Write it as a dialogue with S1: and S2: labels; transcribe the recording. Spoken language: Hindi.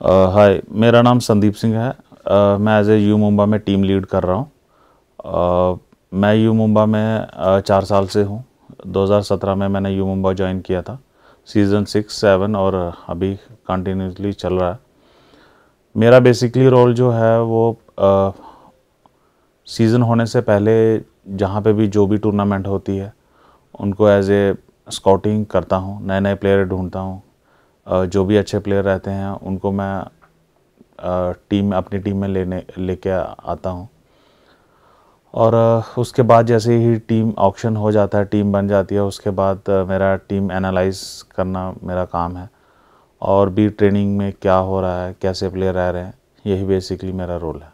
S1: हाय मेरा नाम संदीप सिंह है। Uh, मैं एज ए यू मुंबा में टीम लीड कर रहा हूँ। Uh, मैं यू मुंबा में uh, चार साल से हूँ। 2017 में मैंने यू मुंबा ज्वाइन किया था। सीज़न सिक्स सेवन और अभी कंटिन्यूसली चल रहा है। मेरा बेसिकली रोल जो है वो सीज़न होने से पहले जहाँ पे भी जो भी टूर्नामेंट होती है उनको एज ए स्काउटिंग करता हूँ नए नए प्लेयर ढूंढता हूँ। जो भी अच्छे प्लेयर रहते हैं, उनको मैं टीम अपनी टीम में लेने, लेके आता हूँ। और उसके बाद जैसे ही टीम ऑक्शन हो जाता है टीम बन जाती है, उसके बाद मेरा टीम एनालाइज करना मेरा काम है। और भी ट्रेनिंग में क्या हो रहा है, कैसे प्लेयर रह रहे हैं, यही बेसिकली मेरा रोल है।